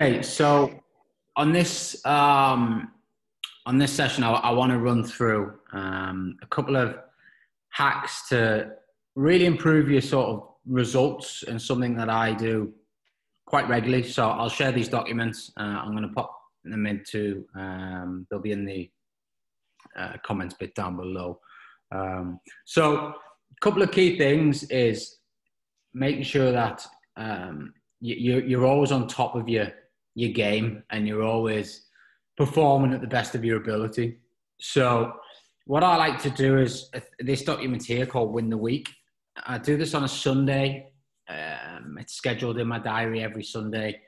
Okay, so on this um, on this session, I, I want to run through um, a couple of hacks to really improve your sort of results and something that I do quite regularly. So I'll share these documents. Uh, I'm going to pop them into. Um, they'll be in the uh, comments bit down below. Um, so a couple of key things is making sure that um, you, you're always on top of your your game and you're always performing at the best of your ability. So, what I like to do is uh, this document here called Win the Week. I do this on a Sunday. Um, it's scheduled in my diary every Sunday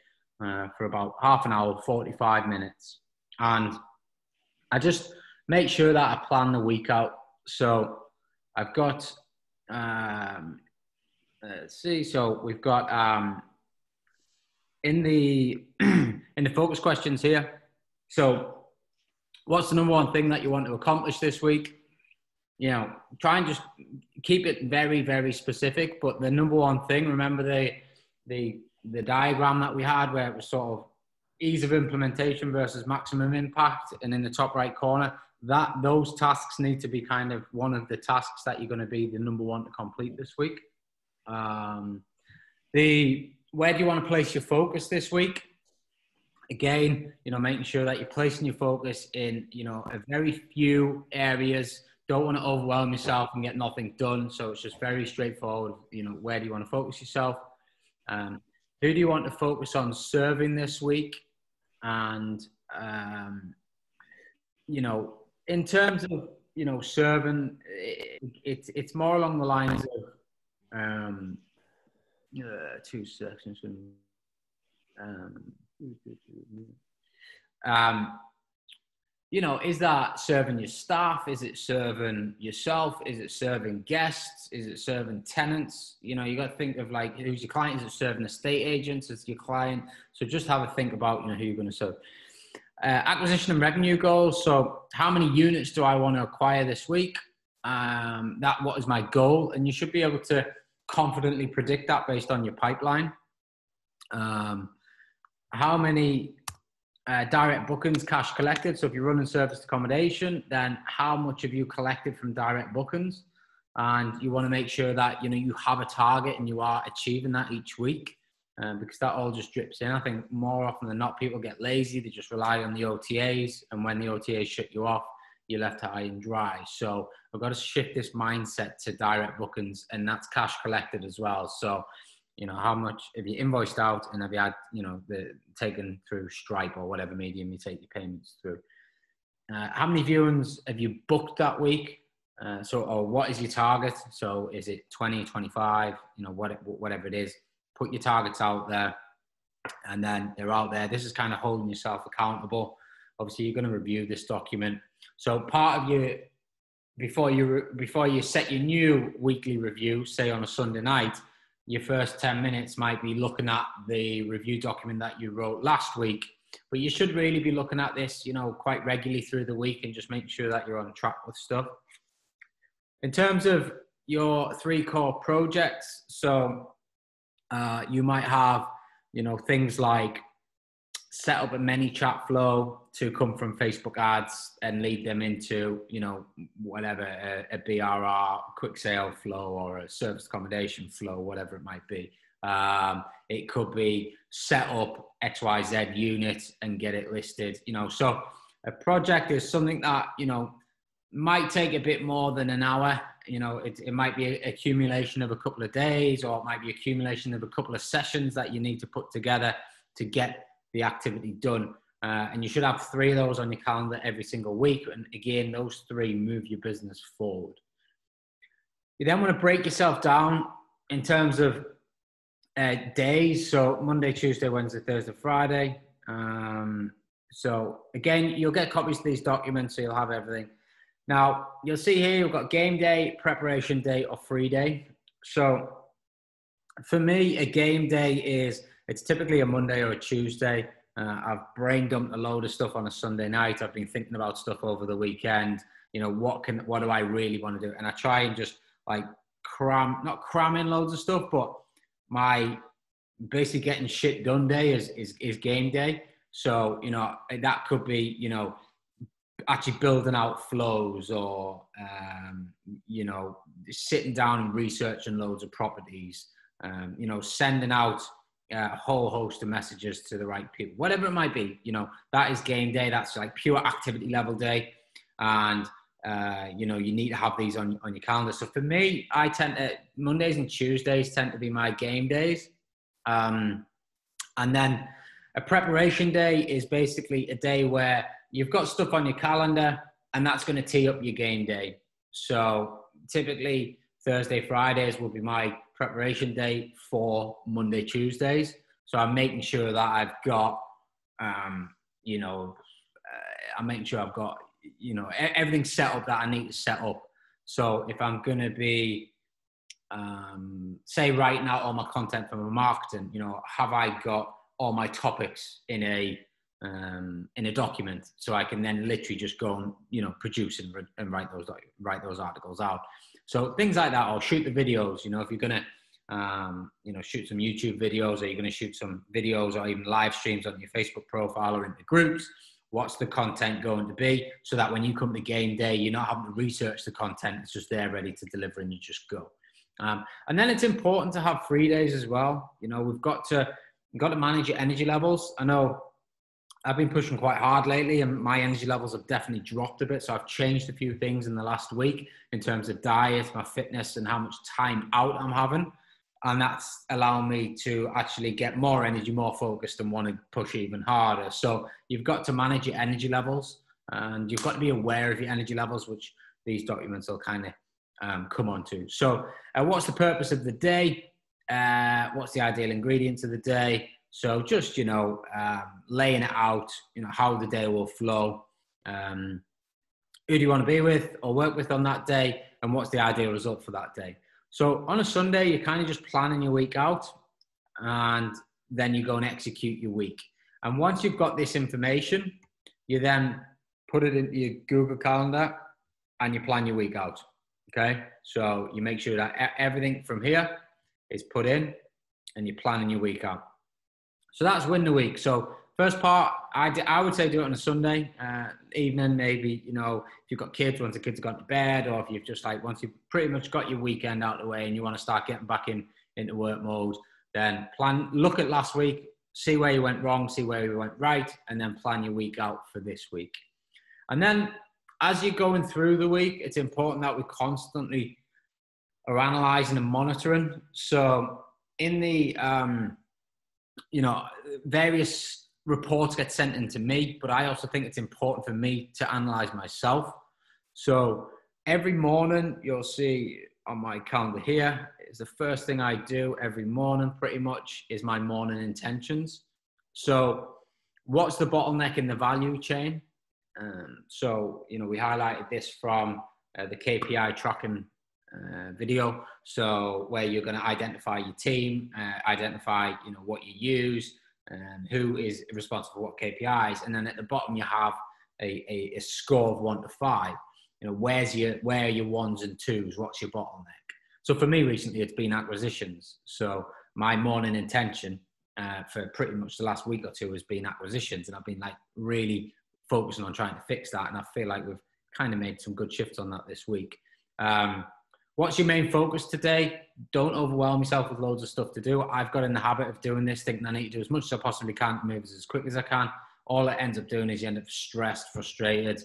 uh, for about half an hour, 45 minutes. And I just make sure that I plan the week out. So, I've got, um, let's see, so we've got um, in the in the focus questions here. So, what's the number one thing that you want to accomplish this week? You know, try and just keep it very, very specific. But the number one thing, remember the the the diagram that we had where it was sort of ease of implementation versus maximum impact, and in the top right corner, that those tasks need to be kind of one of the tasks that you're going to be the number one to complete this week. Um, the where do you want to place your focus this week? Again, you know, making sure that you're placing your focus in, you know, a very few areas. Don't want to overwhelm yourself and get nothing done. So it's just very straightforward. You know, where do you want to focus yourself? Um, who do you want to focus on serving this week? And, um, you know, in terms of, you know, serving, it, it, it's more along the lines of, um, uh, two sections. Um, um, you know, is that serving your staff? Is it serving yourself? Is it serving guests? Is it serving tenants? You know, you got to think of like who's your client? Is it serving estate agents? Is your client? So just have a think about you know who you're going to serve. Uh, acquisition and revenue goals. So how many units do I want to acquire this week? Um, that what is my goal, and you should be able to confidently predict that based on your pipeline. Um, how many uh, direct bookings cash collected? So if you're running service accommodation, then how much have you collected from direct bookings? And you want to make sure that you know you have a target and you are achieving that each week, um, because that all just drips in. I think more often than not, people get lazy; they just rely on the OTAs, and when the OTAs shut you off, you're left high and dry. So I've got to shift this mindset to direct bookings, and that's cash collected as well. So, you know, how much have you invoiced out, and have you had, you know, the taken through Stripe or whatever medium you take your payments through? Uh, how many viewings have you booked that week? Uh, so, or what is your target? So, is it 20, 25, you know, what, whatever it is? Put your targets out there, and then they're out there. This is kind of holding yourself accountable. Obviously, you're going to review this document so part of your before you before you set your new weekly review, say on a Sunday night, your first 10 minutes might be looking at the review document that you wrote last week. But you should really be looking at this, you know, quite regularly through the week and just making sure that you're on track with stuff. In terms of your three core projects, so uh, you might have, you know, things like set up a ManyChat flow to come from Facebook ads and lead them into, you know, whatever, a, a BRR, quick sale flow or a service accommodation flow, whatever it might be. Um, it could be set up XYZ unit and get it listed, you know. So a project is something that, you know, might take a bit more than an hour. You know, it, it might be accumulation of a couple of days or it might be accumulation of a couple of sessions that you need to put together to get the activity done. Uh, and you should have three of those on your calendar every single week. And again, those three move your business forward. You then want to break yourself down in terms of uh, days. So Monday, Tuesday, Wednesday, Thursday, Friday. Um, so again, you'll get copies of these documents, so you'll have everything. Now you'll see here you've got game day, preparation day, or free day. So for me, a game day is it's typically a Monday or a Tuesday. Uh, I've brain dumped a load of stuff on a Sunday night. I've been thinking about stuff over the weekend. You know, what can, what do I really want to do? And I try and just like cram, not cram in loads of stuff, but my basically getting shit done day is, is, is game day. So, you know, that could be, you know, actually building out flows or, um, you know, sitting down and researching loads of properties, um, you know, sending out a whole host of messages to the right people, whatever it might be, you know, that is game day. That's like pure activity level day. And, uh, you know, you need to have these on, on your calendar. So for me, I tend to, Mondays and Tuesdays tend to be my game days. Um, and then a preparation day is basically a day where you've got stuff on your calendar and that's going to tee up your game day. So typically Thursday, Fridays will be my preparation day for Monday, Tuesdays. So I'm making sure that I've got, um, you know, uh, I'm making sure I've got, you know, everything set up that I need to set up. So if I'm going to be, um, say, writing out all my content for my marketing, you know, have I got all my topics in a um, in a document so I can then literally just go and you know produce and, and write those write those articles out. So things like that, or shoot the videos. You know, if you're gonna um, you know shoot some YouTube videos, or you're gonna shoot some videos, or even live streams on your Facebook profile or in the groups. What's the content going to be? So that when you come to game day, you're not having to research the content; it's just there, ready to deliver, and you just go. Um, and then it's important to have free days as well. You know, we've got to you've got to manage your energy levels. I know I've been pushing quite hard lately, and my energy levels have definitely dropped a bit. So I've changed a few things in the last week in terms of diet, my fitness, and how much time out I'm having. And that's allowing me to actually get more energy, more focused, and want to push even harder. So you've got to manage your energy levels, and you've got to be aware of your energy levels, which these documents will kind of um, come on to. So, uh, what's the purpose of the day? Uh, what's the ideal ingredients of the day? So just you know, um, laying it out, you know, how the day will flow. Um, who do you want to be with or work with on that day, and what's the ideal result for that day? So on a Sunday, you're kind of just planning your week out, and then you go and execute your week. And once you've got this information, you then put it into your Google Calendar and you plan your week out. Okay, so you make sure that everything from here is put in, and you're planning your week out. So that's win the week. So first part, I, I would say do it on a Sunday uh, evening, maybe, you know, if you've got kids, once the kids have gone to bed, or if you've just like, once you've pretty much got your weekend out of the way and you want to start getting back in into work mode, then plan, look at last week, see where you went wrong, see where you went right, and then plan your week out for this week. And then as you're going through the week, it's important that we constantly are analyzing and monitoring. So in the, um, you know, various reports get sent into me, but I also think it's important for me to analyze myself. So every morning, you'll see on my calendar here is the first thing I do every morning, pretty much, is my morning intentions. So, what's the bottleneck in the value chain? Um, so, you know, we highlighted this from uh, the KPI tracking uh, video. So where you're going to identify your team, uh, identify you know what you use, and who is responsible for what KPIs, and then at the bottom you have a, a, a, score of one to five. You know where's your where are your ones and twos? What's your bottleneck? So for me recently, it's been acquisitions. So my morning intention uh, for pretty much the last week or two has been acquisitions, and I've been like really focusing on trying to fix that, and I feel like we've kind of made some good shifts on that this week. Um, What's your main focus today? Don't overwhelm yourself with loads of stuff to do. I've got in the habit of doing this, thinking I need to do as much as I possibly can move as quick as I can. All it ends up doing is you end up stressed, frustrated.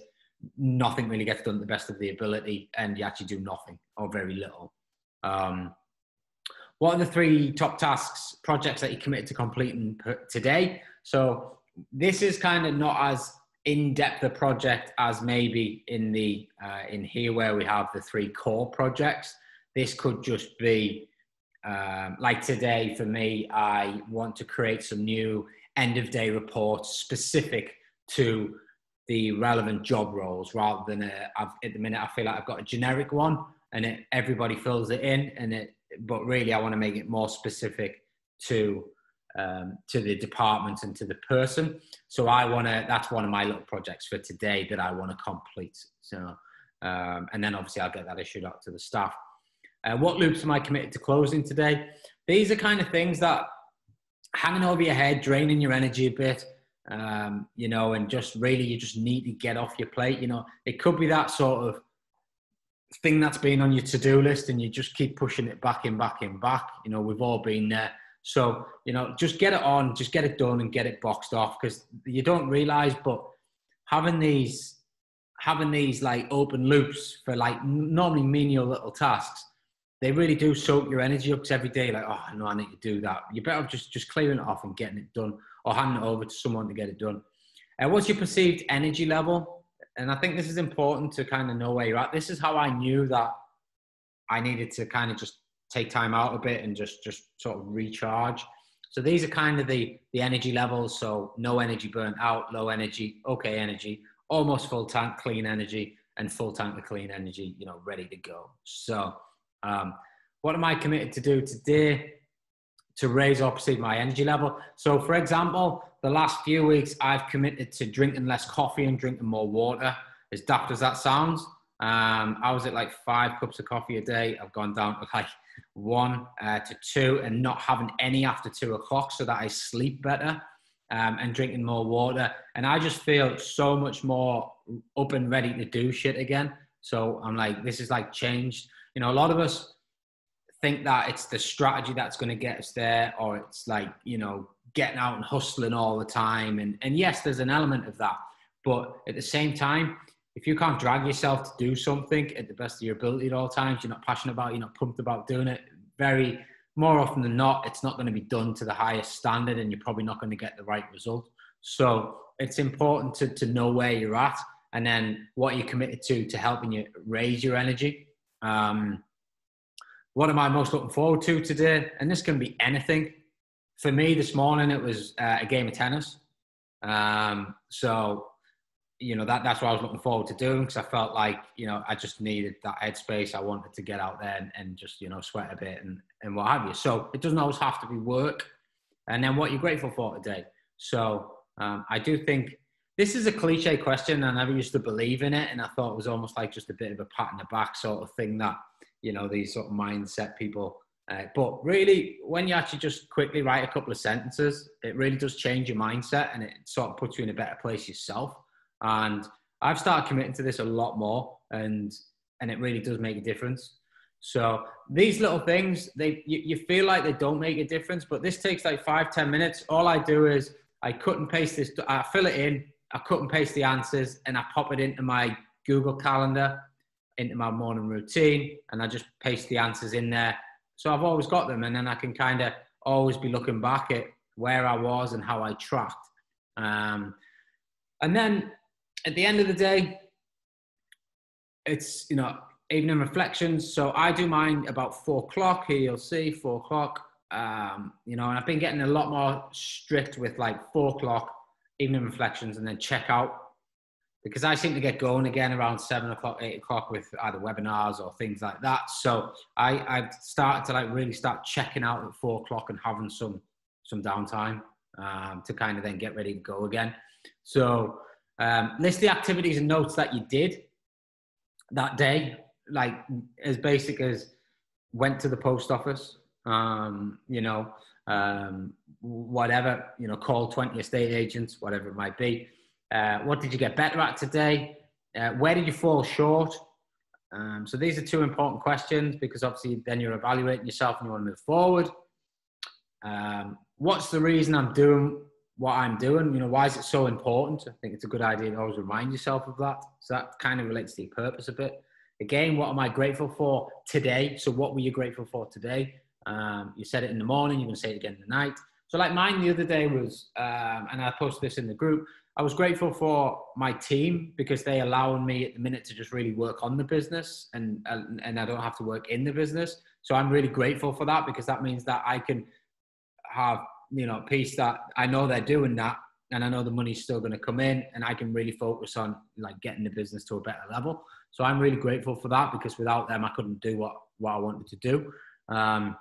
Nothing really gets done to the best of the ability, and you actually do nothing or very little. Um, what are the three top tasks, projects that you committed to completing today? So this is kind of not as in-depth a project as maybe in the uh, in here where we have the three core projects. This could just be um, like today for me. I want to create some new end of day reports specific to the relevant job roles rather than a, I've, at the minute I feel like I've got a generic one and it, everybody fills it in and it but really I want to make it more specific to um, to the department and to the person. So I want to. That's one of my little projects for today that I want to complete. So, um, and then obviously I'll get that issued out to the staff. Uh, what loops am I committed to closing today? These are kind of things that hanging over your head, draining your energy a bit, um, you know, and just really you just need to get off your plate. You know, it could be that sort of thing that's been on your to-do list and you just keep pushing it back and back and back. You know, we've all been there. So, you know, just get it on, just get it done and get it boxed off because you don't realize, but having these, having these like open loops for like normally menial little tasks, they really do soak your energy up every day. Like, oh no, I need to do that. You better just just clearing it off and getting it done, or handing it over to someone to get it done. And uh, what's your perceived energy level? And I think this is important to kind of know where you're at. This is how I knew that I needed to kind of just take time out a bit and just just sort of recharge. So these are kind of the the energy levels. So no energy burnt out, low energy, okay energy, almost full tank, clean energy, and full tank of clean energy, you know, ready to go. So um, what am I committed to do today to raise perceive my energy level? So, for example, the last few weeks I've committed to drinking less coffee and drinking more water. As daft as that sounds, um, I was at like five cups of coffee a day. I've gone down to like one uh, to two and not having any after two o'clock so that I sleep better um, and drinking more water. And I just feel so much more up and ready to do shit again. So I'm like, this is like changed you know, a lot of us think that it's the strategy that's going to get us there, or it's like, you know, getting out and hustling all the time. And, and yes, there's an element of that. But at the same time, if you can't drag yourself to do something at the best of your ability at all times, you're not passionate about, it, you're not pumped about doing it, very more often than not, it's not going to be done to the highest standard and you're probably not going to get the right result. So it's important to, to know where you're at and then what you're committed to to helping you raise your energy. Um, what am I most looking forward to today? And this can be anything. For me, this morning it was uh, a game of tennis. Um, so, you know, that, that's what I was looking forward to doing because I felt like, you know, I just needed that headspace. I wanted to get out there and, and just, you know, sweat a bit and, and what have you. So it doesn't always have to be work. And then what you're grateful for today. So um, I do think this is a cliche question. I never used to believe in it, and I thought it was almost like just a bit of a pat in the back sort of thing that you know these sort of mindset people. Uh, but really, when you actually just quickly write a couple of sentences, it really does change your mindset, and it sort of puts you in a better place yourself. And I've started committing to this a lot more, and and it really does make a difference. So these little things, they you, you feel like they don't make a difference, but this takes like five ten minutes. All I do is I cut and paste this, I fill it in, I cut and paste the answers and I pop it into my Google Calendar, into my morning routine, and I just paste the answers in there. So I've always got them, and then I can kind of always be looking back at where I was and how I tracked. Um, and then at the end of the day, it's you know evening reflections. So I do mine about four o'clock. Here you'll see four o'clock. Um, you know, and I've been getting a lot more strict with like four o'clock evening reflections, and then check out because I seem to get going again around seven o'clock, eight o'clock with either webinars or things like that. So I, I've started to like really start checking out at four o'clock and having some some downtime um, to kind of then get ready to go again. So um, list the activities and notes that you did that day, like as basic as went to the post office, um, you know, um, whatever, you know, call 20 estate agents, whatever it might be. Uh, what did you get better at today? Uh, where did you fall short? Um, so these are two important questions because obviously then you're evaluating yourself and you want to move forward. Um, what's the reason I'm doing what I'm doing? You know, why is it so important? I think it's a good idea to always remind yourself of that. So that kind of relates to your purpose a bit. Again, what am I grateful for today? So what were you grateful for today? Um, you said it in the morning, you're going to say it again in the night. So, like mine the other day was, um, and I posted this in the group. I was grateful for my team because they allow me at the minute to just really work on the business, and and, and I don't have to work in the business. So I'm really grateful for that because that means that I can have you know peace that I know they're doing that, and I know the money's still going to come in, and I can really focus on like getting the business to a better level. So I'm really grateful for that because without them, I couldn't do what what I wanted to do. Um,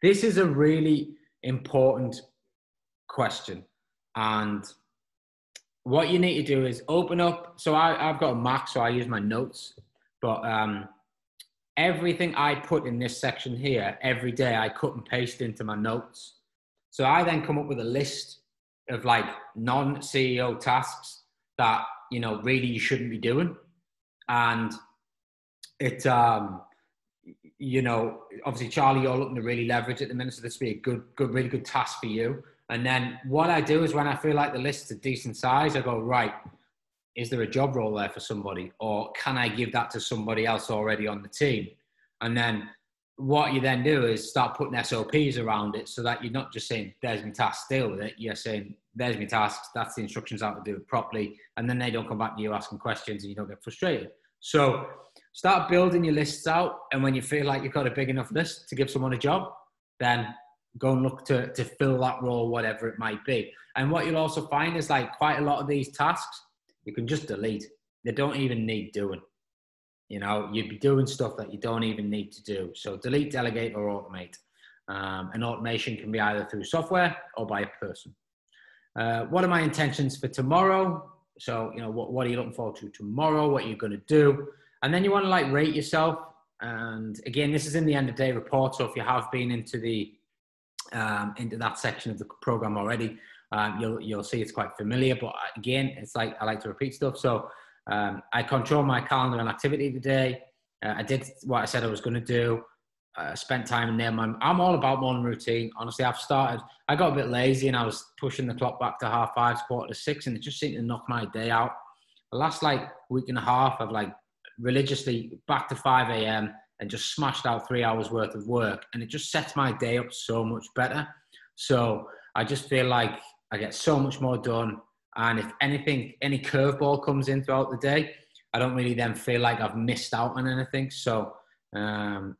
this is a really important question. And what you need to do is open up. So I, have got a Mac, so I use my notes. But um, everything I put in this section here every day, I cut and paste into my notes. So I then come up with a list of like non-CEO tasks that you know really you shouldn't be doing, and it um you know obviously Charlie, you're looking to really leverage at the minute, so this would be a good, good, really good task for you. And then what I do is when I feel like the list's a decent size, I go right. Is there a job role there for somebody, or can I give that to somebody else already on the team? And then what you then do is start putting SOPs around it so that you're not just saying, there's my task, deal with it. You're saying, there's my tasks, that's the instructions how to do it properly. And then they don't come back to you asking questions and you don't get frustrated. So start building your lists out. And when you feel like you've got a big enough list to give someone a job, then go and look to, to fill that role, whatever it might be. And what you'll also find is like quite a lot of these tasks, you can just delete. They don't even need doing. You know, you'd be doing stuff that you don't even need to do. So delete, delegate, or automate. Um, and automation can be either through software or by a person. Uh, what are my intentions for tomorrow? So, you know, what, what are you looking forward to tomorrow? What are you going to do? And then you want to like rate yourself. And again, this is in the end of day report. So if you have been into the um, into that section of the program already, um, you'll you'll see it's quite familiar. But again, it's like I like to repeat stuff. So um, I control my calendar and activity today. Uh, I did what I said I was going to do. Uh, spent time in there. I'm, all about morning routine. Honestly, I've started. I got a bit lazy and I was pushing the clock back to half five, quarter to six, and it just seemed to knock my day out. The last like week and a half, I've like religiously back to 5 a.m. and just smashed out three hours worth of work, and it just sets my day up so much better. So I just feel like I get so much more done. And if anything, any curveball comes in throughout the day, I don't really then feel like I've missed out on anything. So, um,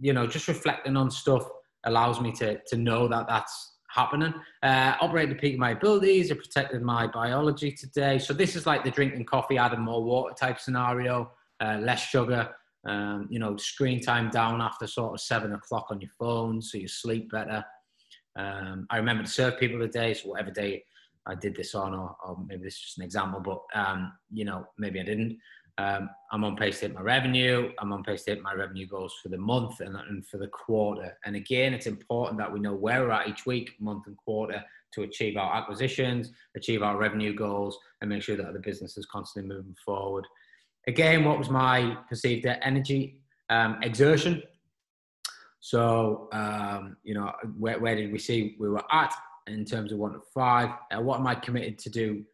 you know, just reflecting on stuff allows me to, to know that that's happening. Uh, operate the peak of my abilities, I protected my biology today. So this is like the drinking coffee, adding more water type scenario, uh, less sugar, um, you know, screen time down after sort of seven o'clock on your phone so you sleep better. Um, I remember to serve people the day, so whatever day I did this on, or, or maybe this is just an example, but um, you know, maybe I didn't. Um, I'm on pace to hit my revenue. I'm on pace to hit my revenue goals for the month and, and for the quarter. And again, it's important that we know where we're at each week, month, and quarter to achieve our acquisitions, achieve our revenue goals, and make sure that the business is constantly moving forward. Again, what was my perceived energy um, exertion? So, um, you know, where, where did we see we were at in terms of one to five? Uh, what am I committed to do,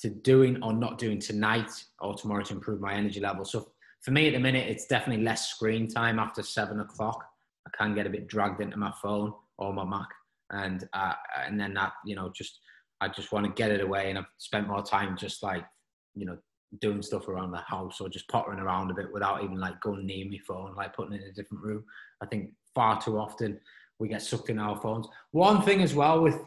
to doing or not doing tonight or tomorrow to improve my energy level? So, for me at the minute, it's definitely less screen time after seven o'clock. I can get a bit dragged into my phone or my Mac, and uh, and then that, you know, just I just want to get it away, and I've spent more time just like, you know, doing stuff around the house or just pottering around a bit without even like going near my phone, like putting it in a different room. I think far too often we get sucked in our phones. One thing as well with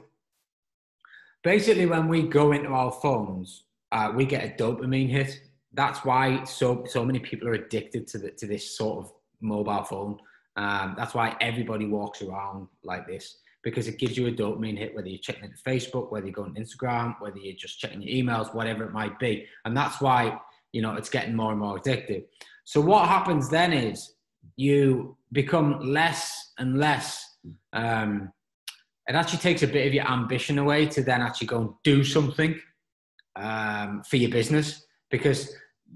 basically when we go into our phones, uh, we get a dopamine hit. That's why so so many people are addicted to the, to this sort of mobile phone. Um, that's why everybody walks around like this because it gives you a dopamine hit, whether you're checking into Facebook, whether you're going to Instagram, whether you're just checking your emails, whatever it might be. And that's why, you know, it's getting more and more addictive. So what happens then is you become less and less, um, it actually takes a bit of your ambition away to then actually go and do something um, for your business because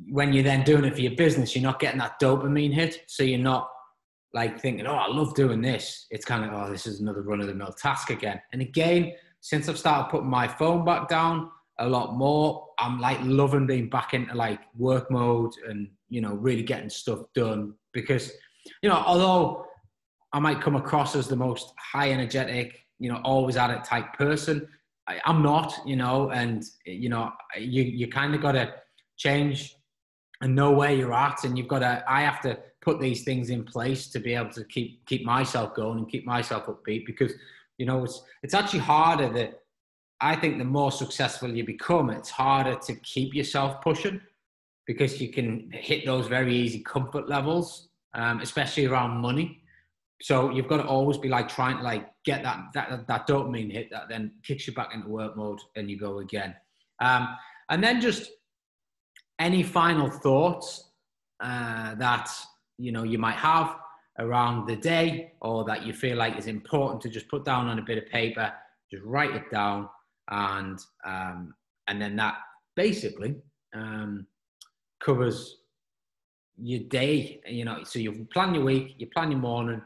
when you're then doing it for your business, you're not getting that dopamine hit. So you're not like thinking, oh, I love doing this. It's kind of, oh, this is another run of the mill task again. And again, since I've started putting my phone back down a lot more, I'm like loving being back into like work mode and, you know, really getting stuff done because, you know, although I might come across as the most high energetic, you know, always at it type person, I, am not, you know, and, you know, you, you kind of got to change and know where you're at and you've got to, I have to, put these things in place to be able to keep keep myself going and keep myself upbeat because you know it's it's actually harder that I think the more successful you become, it's harder to keep yourself pushing because you can hit those very easy comfort levels, um, especially around money. So you've got to always be like trying to like get that that that dopamine hit that then kicks you back into work mode and you go again. Um, and then just any final thoughts uh, that you know you might have around the day or that you feel like is important to just put down on a bit of paper, just write it down, and um, and then that basically um, covers your day. You know, so you plan your week, you plan your morning,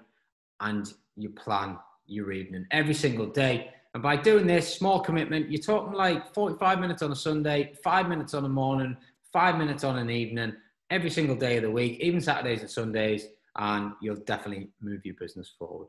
and you plan your evening every single day. And by doing this small commitment, you're talking like 45 minutes on a Sunday, five minutes on a morning, five minutes on an evening, every single day of the week, even Saturdays and Sundays, and you'll definitely move your business forward.